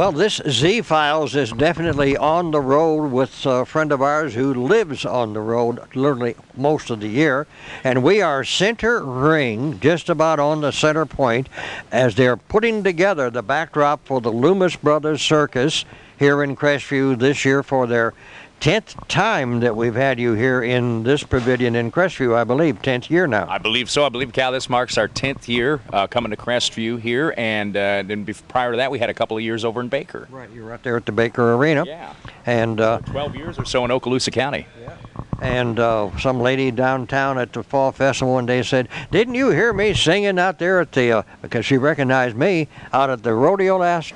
Well, this Z Files is definitely on the road with a friend of ours who lives on the road literally most of the year. And we are center ring, just about on the center point, as they're putting together the backdrop for the Loomis Brothers Circus here in Crestview this year for their 10th time that we've had you here in this pavilion in Crestview, I believe. 10th year now. I believe so. I believe, Cal, this marks our 10th year uh, coming to Crestview here. And uh, then prior to that, we had a couple of years over in Baker. Right. You were out there at the Baker Arena. Yeah. And uh, 12 years or so in Okaloosa County. Yeah. And uh, some lady downtown at the Fall Festival one day said, Didn't you hear me singing out there at the, uh, because she recognized me out at the rodeo last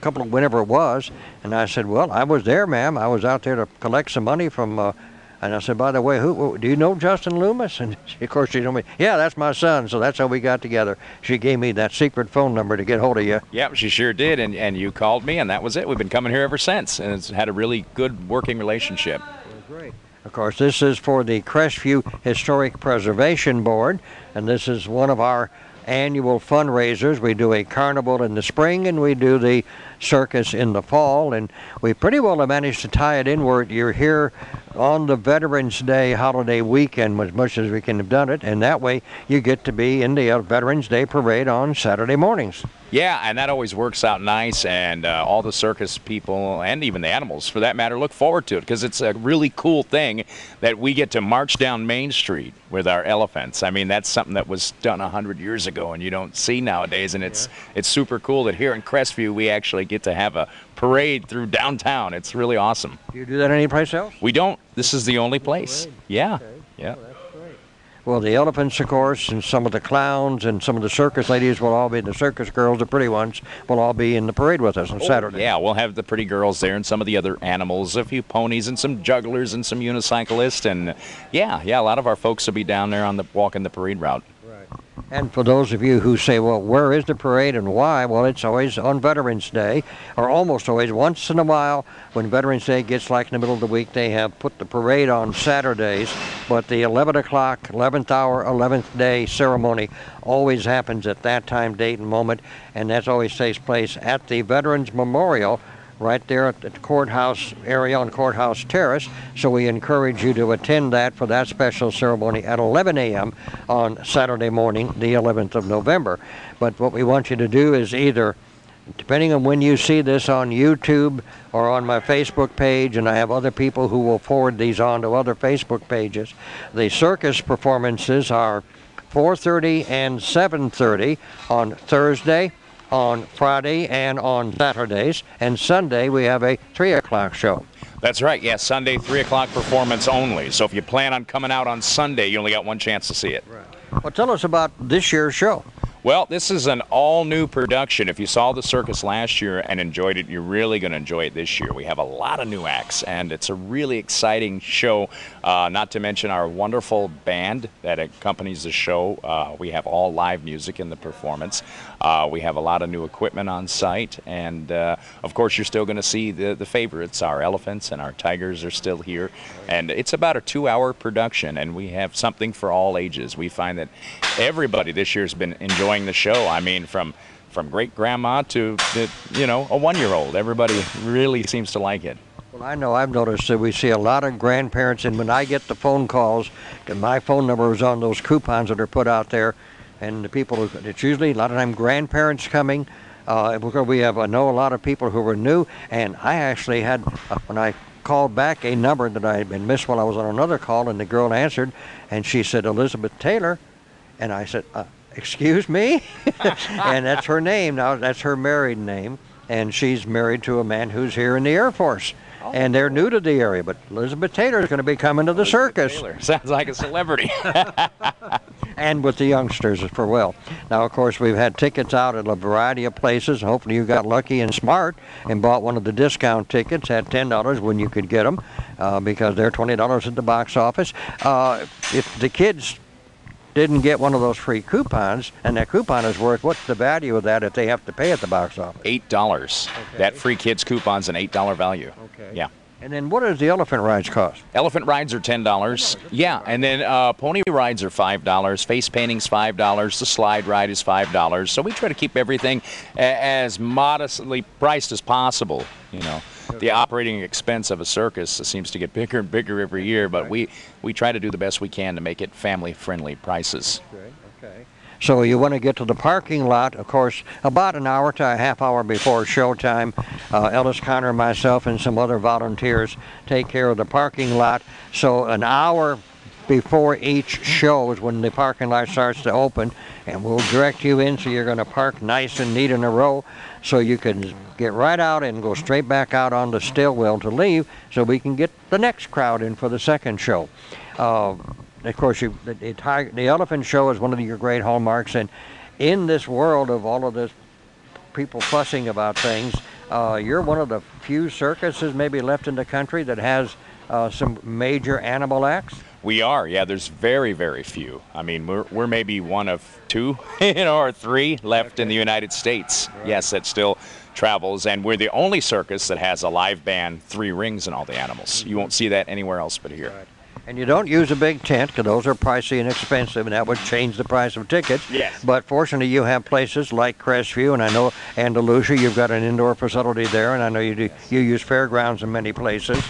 couple of whenever it was. And I said, Well, I was there, ma'am. I was out there to collect some money from. Uh, and I said, by the way, who do you know Justin Loomis? And she, of course she told me, yeah, that's my son. So that's how we got together. She gave me that secret phone number to get hold of you. Yep, she sure did. And, and you called me, and that was it. We've been coming here ever since, and it's had a really good working relationship. Great. Of course, this is for the Crestview Historic Preservation Board, and this is one of our annual fundraisers. We do a carnival in the spring and we do the circus in the fall, and we pretty well have managed to tie it in where you're here on the Veterans Day holiday weekend as much as we can have done it, and that way you get to be in the uh, Veterans Day parade on Saturday mornings. Yeah, and that always works out nice, and uh, all the circus people and even the animals, for that matter, look forward to it because it's a really cool thing that we get to march down Main Street with our elephants. I mean, that's something that was done a hundred years ago, and you don't see nowadays, and it's yeah. it's super cool that here in Crestview we actually get to have a parade through downtown. It's really awesome. Do you do that anyplace else? We don't. This is the only place. Yeah. Okay. Yeah. Well, well, the elephants, of course, and some of the clowns and some of the circus ladies will all be, the circus girls, the pretty ones, will all be in the parade with us on oh, Saturday. Yeah, we'll have the pretty girls there and some of the other animals, a few ponies and some jugglers and some unicyclists. And yeah, yeah, a lot of our folks will be down there on the walking the parade route. And for those of you who say, well, where is the parade and why? Well, it's always on Veterans Day, or almost always. Once in a while, when Veterans Day gets like in the middle of the week, they have put the parade on Saturdays. But the 11 o'clock, 11th hour, 11th day ceremony always happens at that time, date, and moment. And that always takes place at the Veterans Memorial right there at the courthouse area on Courthouse Terrace. So we encourage you to attend that for that special ceremony at 11 a.m. on Saturday morning, the 11th of November. But what we want you to do is either depending on when you see this on YouTube or on my Facebook page, and I have other people who will forward these on to other Facebook pages. The circus performances are 4:30 and 7:30 on Thursday, on Friday and on Saturdays. And Sunday we have a 3 o'clock show. That's right. Yes, yeah, Sunday, 3 o'clock performance only. So if you plan on coming out on Sunday, you only got one chance to see it. Right. Well, tell us about this year's show. Well, this is an all new production. If you saw the circus last year and enjoyed it, you're really going to enjoy it this year. We have a lot of new acts, and it's a really exciting show, uh, not to mention our wonderful band that accompanies the show. Uh, we have all live music in the performance. Uh, we have a lot of new equipment on site, and uh, of course, you're still going to see the, the favorites. Our elephants and our tigers are still here, and it's about a two hour production, and we have something for all ages. We find that everybody this year has been enjoying the show. I mean, from from great grandma to you know a one year old. Everybody really seems to like it. Well, I know I've noticed that we see a lot of grandparents, and when I get the phone calls, and my phone number is on those coupons that are put out there, and the people, it's usually a lot of time grandparents coming. Uh, we have, I know a lot of people who were new, and I actually had, uh, when I called back a number that I had been missed while I was on another call, and the girl answered, and she said, Elizabeth Taylor. And I said, uh, excuse me? and that's her name now. That's her married name. And she's married to a man who's here in the Air Force. Oh. And they're new to the area, but Elizabeth Taylor is going to be coming to the Elizabeth circus. Taylor. Sounds like a celebrity. and with the youngsters for well. Now, of course, we've had tickets out at a variety of places. Hopefully, you got lucky and smart and bought one of the discount tickets at ten dollars when you could get them, uh, because they're twenty dollars at the box office. Uh, if the kids didn't get one of those free coupons, and that coupon is worth what's the value of that if they have to pay at the box office? Eight dollars. Okay. That free kids coupon's an eight dollar value. Okay. Yeah. And then what does the elephant rides cost? Elephant rides are ten dollars. Yeah, and then uh, pony rides are five dollars. Face painting's five dollars. The slide ride is five dollars. So we try to keep everything as modestly priced as possible. You know, the operating expense of a circus seems to get bigger and bigger every year, but we we try to do the best we can to make it family-friendly prices. So you want to get to the parking lot, of course, about an hour to a half hour before showtime. Uh, Ellis Connor, myself, and some other volunteers take care of the parking lot. So an hour before each show is when the parking lot starts to open, and we'll direct you in so you're going to park nice and neat in a row, so you can get right out and go straight back out on the Stillwell to leave, so we can get the next crowd in for the second show. Uh, of course, you, the, the, tiger, the elephant show is one of your great hallmarks, and in this world of all of this people fussing about things, uh, you're one of the few circuses maybe left in the country that has uh, some major animal acts. We are, yeah. There's very, very few. I mean, we're, we're maybe one of two, you know, or three left in the United States. Yes, that still travels, and we're the only circus that has a live band, three rings, and all the animals. You won't see that anywhere else but here. And you don't use a big tent because those are pricey and expensive, and that would change the price of tickets. Yes. But fortunately, you have places like Crestview, and I know Andalusia. You've got an indoor facility there, and I know you do. You use fairgrounds in many places.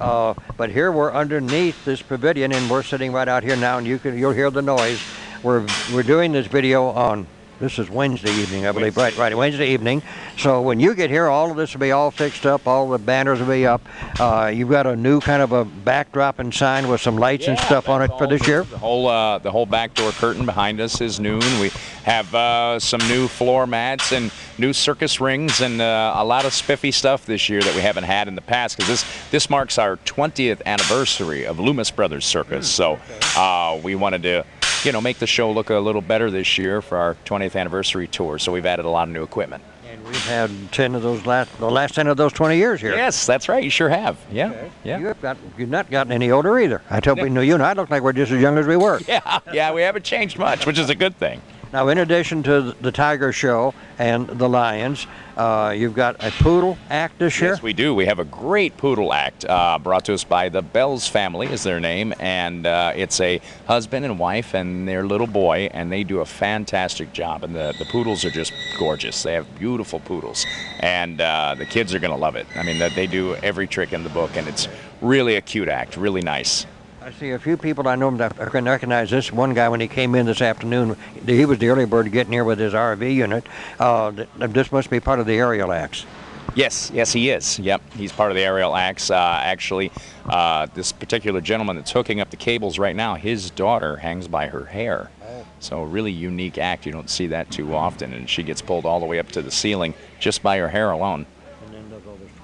Uh, but here we're underneath this pavilion, and we're sitting right out here now, and you can you'll hear the noise. We're we're doing this video on. This is Wednesday evening, I believe. Right, right, Wednesday evening. So when you get here, all of this will be all fixed up. All the banners will be up. Uh, you've got a new kind of a backdrop and sign with some lights and stuff on it for this year. The whole uh, the whole back door curtain behind us is new, and we have uh, some new floor mats and new circus rings and uh, a lot of spiffy stuff this year that we haven't had in the past because this this marks our 20th anniversary of Loomis Brothers Circus. So uh, we wanted to. You know, make the show look a little better this year for our 20th anniversary tour. So we've added a lot of new equipment. And we've had ten of those last the last ten of those twenty years here. Yes, that's right. You sure have. Yeah, yeah. You have got you've not gotten any older either. I tell people, you and I look like we're just as young as we were. Yeah, yeah, we haven't changed much, which is a good thing. Now, in addition to the Tiger Show and the Lions, uh, you've got a poodle act this year. Yes, we do. We have a great poodle act uh, brought to us by the Bells family, is their name, and uh, it's a husband and wife and their little boy, and they do a fantastic job. And the, the poodles are just gorgeous. They have beautiful poodles, and uh, the kids are going to love it. I mean, they do every trick in the book, and it's really a cute act, really nice. I see a few people I know that I can recognize this one guy when he came in this afternoon. He was the early bird getting here with his RV unit. Uh, this must be part of the aerial acts. Yes, yes, he is. Yep, he's part of the aerial acts. Uh, actually, uh, this particular gentleman that's hooking up the cables right now, his daughter hangs by her hair. So a really unique act. You don't see that too often, and she gets pulled all the way up to the ceiling just by her hair alone,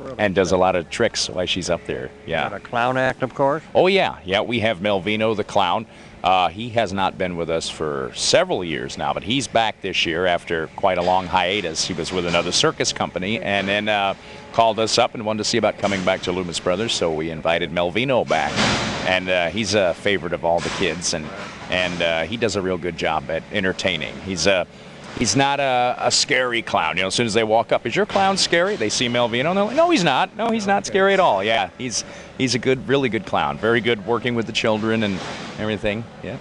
And does all this twirling and does a lot of tricks while she's up there. Got Yeah. a clown act, of course. Oh yeah, yeah. We have Melvino the clown. Uh, he has not been with us for several years now, but he's back this year after quite a long hiatus. He was with another circus company, and then uh, called us up and wanted to see about coming back to Loomis Brothers. So we invited Melvino back, and uh, he's a favorite of all the kids, and and uh, he does a real good job at entertaining. He's a He's not a, a scary clown. You know, as soon as they walk up, is your clown scary? They see Melvino, and they're like, no, he's not. No, he's not scary at all. Yeah, he's he's a good, really good clown. Very good working with the children and everything. Yeah.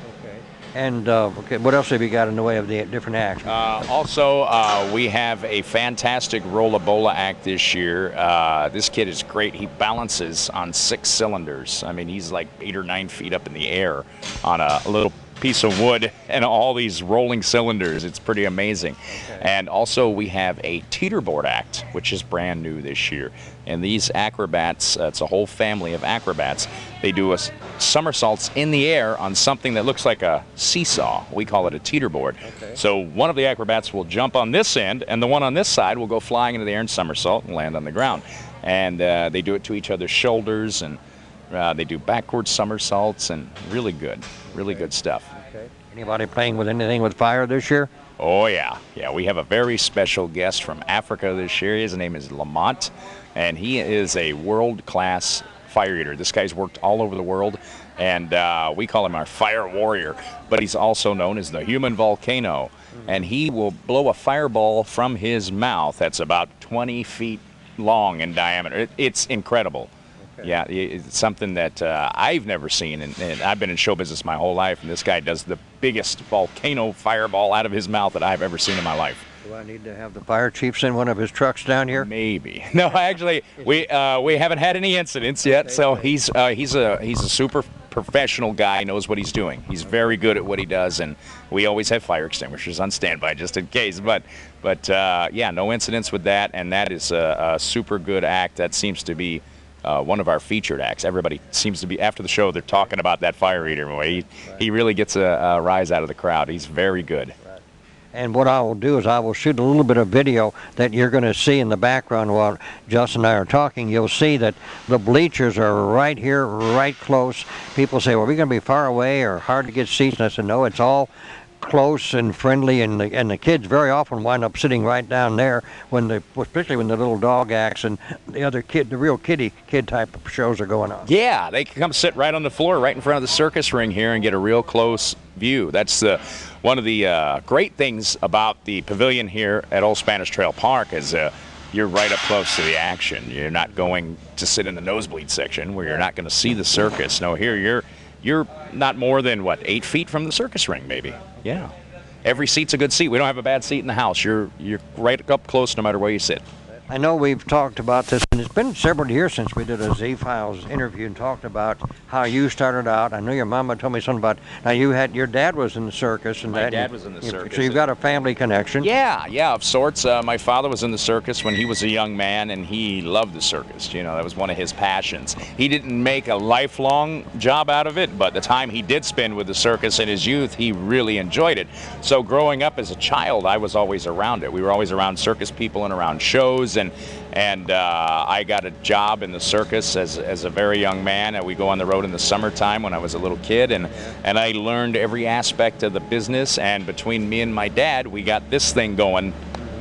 And uh, okay, what else have you got in the way of the different acts? Uh, also, uh, we have a fantastic Rollabola act this year. Uh, this kid is great. He balances on six cylinders. I mean, he's like eight or nine feet up in the air on a little piece of wood and all these rolling cylinders. It's pretty amazing. And also, we have a teeterboard act, which is brand new this year. And these acrobats, uh, it's a whole family of acrobats. They do a somersaults in the air on something that looks like a seesaw. We call it a teeterboard. So one of the acrobats will jump on this end, and the one on this side will go flying into the air and somersault and land on the ground. And uh, they do it to each other's shoulders, and uh, they do backward somersaults, and really good, really good stuff. Okay. Anybody playing with anything with fire this year? Oh yeah, yeah. We have a very special guest from Africa this year. His name is Lamont, and he is a world-class fire eater. This guy's worked all over the world, and uh, we call him our fire warrior. But he's also known as the human volcano, and he will blow a fireball from his mouth that's about 20 feet long in diameter. It, it's incredible. Yeah, it's something that uh, I've never seen, and, and I've been in show business my whole life, and this guy does the biggest volcano fireball out of his mouth that I've ever seen in my life. Do I need to have the fire chief send one of his trucks down here? Maybe. No, actually, we uh, we haven't had any incidents yet. So he's uh, he's a he's a super professional guy. Knows what he's doing. He's very good at what he does, and we always have fire extinguishers on standby just in case. But but uh, yeah, no incidents with that, and that is a, a super good act. That seems to be. Uh, one of our featured acts. Everybody seems to be after the show. They're talking about that fire eater. He, he really gets a, a rise out of the crowd. He's very good. And what I will do is I will shoot a little bit of video that you're going to see in the background while Justin and I are talking. You'll see that the bleachers are right here, right close. People say, well, we're we going to be far away or hard to get seats? And I said, no, it's all close and friendly. And the, and the kids very often wind up sitting right down there when the, especially when the little dog acts and the other kid, the real kiddie kid type of shows are going on. Yeah, they can come sit right on the floor, right in front of the circus ring here, and get a real close view. That's the one of the uh, great things about the pavilion here at Old Spanish Trail Park is uh, you're right up close to the action. You're not going to sit in the nosebleed section where you're not going to see the circus. No, here you're you're not more than what eight feet from the circus ring, maybe. Yeah. Every seat's a good seat. We don't have a bad seat in the house. You're you're right up close no matter where you sit. I know we've talked about this, and it's been several years since we did a Z Files interview and talked about how you started out. I know your mama told me something about now you had your dad was in the circus, and My that dad was in the you- circus. So you've got a family connection. Yeah, yeah, of sorts. Uh, my father was in the circus when he was a young man, and he loved the circus. You know, that was one of his passions. He didn't make a lifelong job out of it, but the time he did spend with the circus in his youth, he really enjoyed it. So, growing up as a child, I was always around it. We were always around circus people and around shows, and and uh, I got a job in the circus as, as a very young man. And we go on the road in the summertime when I was a little kid, and and I learned every aspect of the business. And between me and my dad, we got this thing going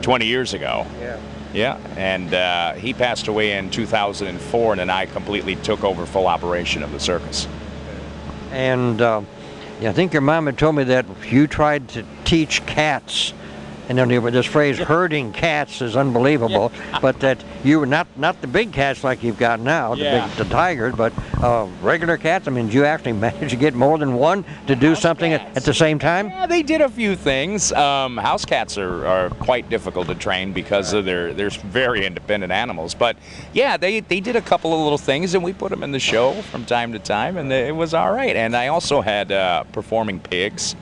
20 years ago. Yeah. Yeah, and uh, he passed away in 2004, and then I completely took over full operation of the circus. And uh, yeah, I think your mom had told me that you tried to teach cats. And then this phrase "herding cats" is unbelievable, but that you were not not the big cats like you've got now, the Yeah. big the tigers, but uh, regular cats. I mean, did you actually manage to get more than one to do House something at, at the same time? Yeah, they did a few things. Um, house cats are, are quite difficult to train because of their they're very independent animals. But yeah, they they did a couple of little things, and we put them in the show from time to time, and it was all right. And I also had uh, performing pigs.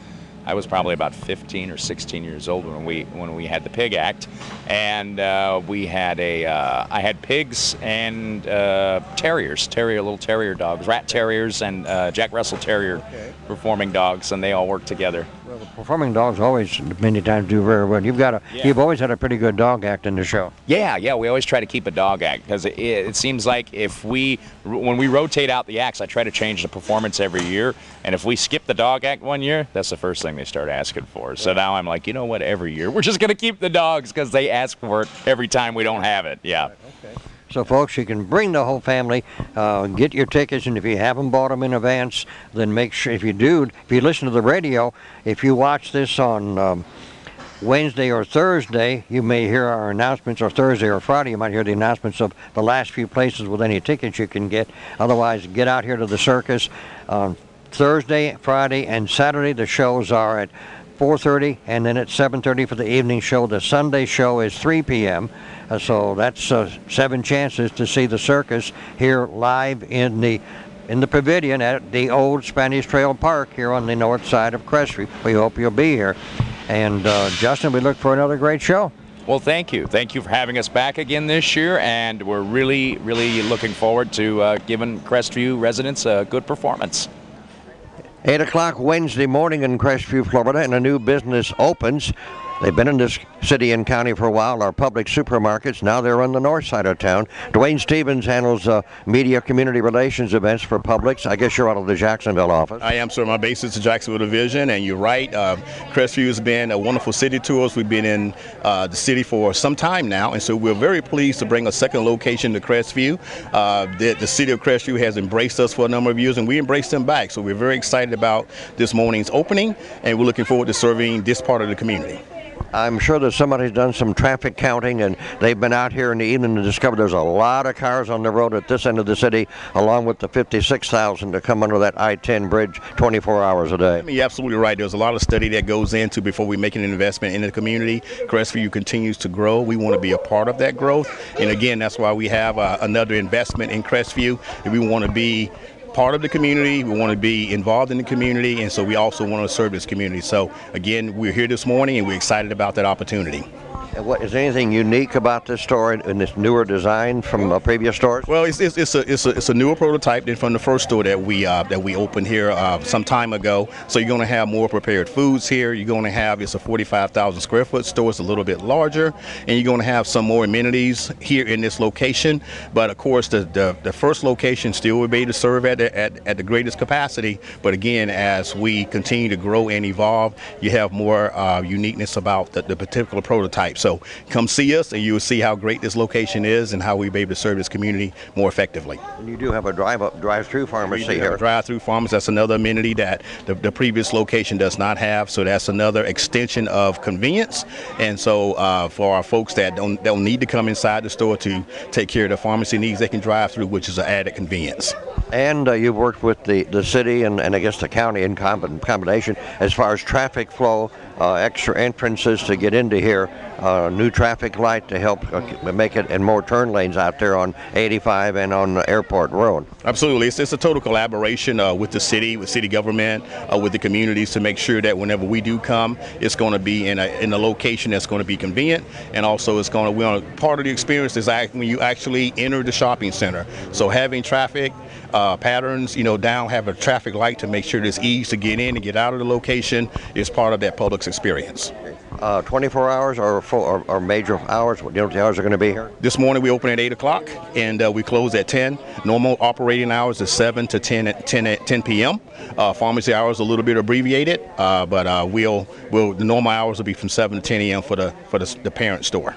I was probably about 15 or 16 years old when we when we had the pig act, and uh, we had a uh, I had pigs and uh, terriers, terrier little terrier dogs, rat terriers, and uh, Jack Russell Terrier performing dogs, and they all worked together. Well, the performing dogs always many times do very well. You've got a Yeah. you've always had a pretty good dog act in the show. Yeah, yeah, we always try to keep a dog act because it, it seems like if we, when we rotate out the acts, I try to change the performance every year. And if we skip the dog act one year, that's the first thing they start asking for. So now I'm like, you know what? Every year we're just gonna keep the dogs because they ask for it every time we don't have it. Yeah. So, folks, you can bring the whole family, uh, get your tickets, and if you haven't bought them in advance, then make sure, if you do, if you listen to the radio, if you watch this on um, Wednesday or Thursday, you may hear our announcements, or Thursday or Friday, you might hear the announcements of the last few places with any tickets you can get. Otherwise, get out here to the circus on Thursday, Friday, and Saturday. The shows are at 4:30 and then at 7:30 for the evening show. The Sunday show is 3 p.m. Uh, so that's uh, seven chances to see the circus here live in the in the pavilion at the old Spanish Trail Park here on the north side of Crestview. We hope you'll be here. And uh, Justin, we look for another great show. Well, thank you. Thank you for having us back again this year, and we're really, really looking forward to uh, giving Crestview residents a good performance. 8 o'clock Wednesday morning in Crestview, Florida, and a new business opens. They've been in this city and county for a while, our Publix supermarkets. Now they're on the north side of town. Dwaine Stevens handles uh, media community relations events for Publix. I guess you're out of the Jacksonville office. I am, sir. My base is the Jacksonville Division, and you're right. Uh, Crestview has been a wonderful city to us. We've been in uh, the city for some time now, and so we're very pleased to bring a second location to Crestview. Uh, the, the city of Crestview has embraced us for a number of years, and we embraced them back. So we're very excited about this morning's opening, and we're looking forward to serving this part of the community. I'm sure that somebody's done some traffic counting and they've been out here in the evening and discovered there's a lot of cars on the road at this end of the city, along with the 56,000 to come under that I 10 bridge 24 hours a day. I mean, you're absolutely right. There's a lot of study that goes into before we make an investment in the community. Crestview continues to grow. We want to be a part of that growth. And again, that's why we have uh, another investment in Crestview. We want to be part of the community. We want to be involved in the community, and so we also want to serve this community. So again, we're here this morning, and we're excited about that opportunity. And what is anything unique about this store in this newer design from uh, previous stores? Well, it's, it's, it's, a, it's, a, it's a newer prototype than from the first store that we uh, that we opened here uh, some time ago. So you're going to have more prepared foods here. You're going to have it's a 45,000 square foot store. It's a little bit larger, and you're going to have some more amenities here in this location. But of course, the the, the first location still will be to serve at the, at, at the greatest capacity. But again, as we continue to grow and evolve, you have more uh, uniqueness about the, the particular prototype. So come see us, and you will see how great this location is and how we be able to serve this community more effectively. And you do have a drive-up, drive-through pharmacy We do here. drive-through pharmacy. That's another amenity that the, the previous location does not have. So that's another extension of convenience. And so uh, for our folks that don't don't need to come inside the store to take care of their pharmacy needs, they can drive through, which is an added convenience. And uh, you've worked with the, the city and, and I guess the county in com- combination as far as traffic flow, uh, extra entrances to get into here, uh, new traffic light to help uh, make it, and more turn lanes out there on 85 and on Airport Road. Absolutely. It's, it's a total collaboration uh, with the city, with city government, uh, with the communities to make sure that whenever we do come, it's going to be in a, in a location that's going to be convenient. And also, it's going to, we want part of the experience is when you actually enter the shopping center. So having traffic uh, patterns, you know, down, have a traffic light to make sure there's ease to get in and get out of the location is part of that Publix experience. Uh, 24 hours or, full, or, or major hours? What the hours are going to be here? This morning we open at 8 o'clock and uh, we close at 10. Normal operating hours is 7 to 10 at 10, at 10 p.m. Uh, pharmacy hours a little bit abbreviated, uh, but uh, we'll, we'll, the normal hours will be from 7 to 10 a.m. for the, for the, the parent store.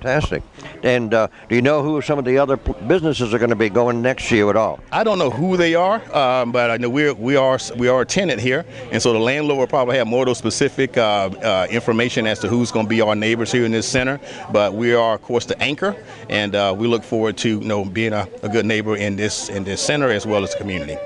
Fantastic. And uh, do you know who some of the other businesses are going to be going next you at all? I don't know who they are, um, but I know we're, we are we are a tenant here, and so the landlord will probably have more of those specific uh, uh, information as to who's going to be our neighbors here in this center. But we are, of course, the anchor, and uh, we look forward to you know being a, a good neighbor in this in this center as well as the community.